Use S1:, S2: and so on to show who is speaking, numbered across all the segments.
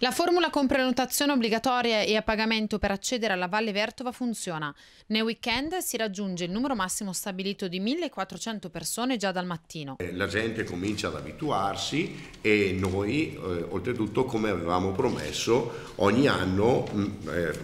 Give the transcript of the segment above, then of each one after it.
S1: La formula con prenotazione obbligatoria e a pagamento per accedere alla Valle Vertova funziona. Nei weekend si raggiunge il numero massimo stabilito di 1400 persone già dal mattino.
S2: Eh, la gente comincia ad abituarsi e noi, eh, oltretutto, come avevamo promesso, ogni anno mm, eh,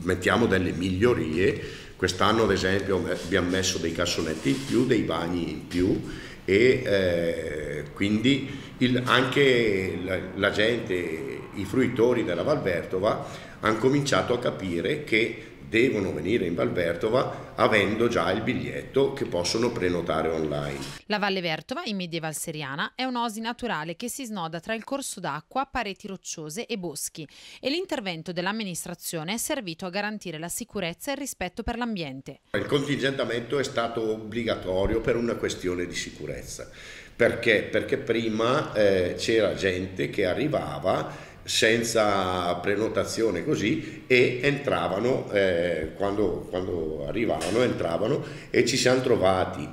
S2: mettiamo delle migliorie. Quest'anno, ad esempio, abbiamo messo dei cassonetti in più, dei bagni in più e eh, quindi il, anche la, la, gente, i fruitori della Valvertova hanno cominciato a capire che devono venire in Valvertova avendo già il biglietto che possono prenotare online.
S1: La Valle Vertova, in Medieval Seriana, è un'osi naturale che si snoda tra il corso d'acqua, pareti rocciose e boschi e l'intervento dell'amministrazione è servito a garantire la sicurezza e il rispetto per l'ambiente.
S2: Il contingentamento è stato obbligatorio per una questione di sicurezza. Perché? Perché prima eh, c'era gente che arrivava senza prenotazione così e entravano, quando, quando arrivavano entravano e ci siamo trovati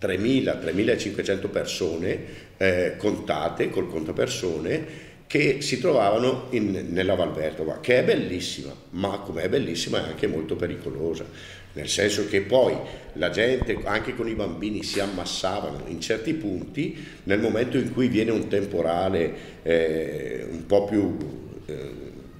S2: 3.000-3.500 persone eh, contate col contapersone che si trovavano in, nella Valvertova, che è bellissima, ma come è bellissima è anche molto pericolosa, nel senso che poi la gente, anche con i bambini, si ammassavano in certi punti, nel momento in cui viene un temporale eh, un po' più, eh,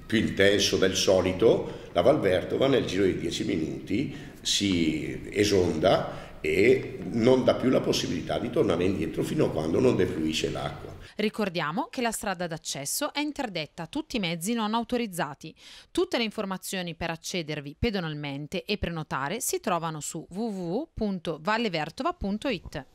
S2: più intenso del solito, la Valvertova nel giro di 10 minuti si esonda e non dà più la possibilità di tornare indietro fino a quando non defluisce l'acqua.
S1: Ricordiamo che la strada d'accesso è interdetta a tutti i mezzi non autorizzati. Tutte le informazioni per accedervi pedonalmente e prenotare si trovano su www.vallevertova.it.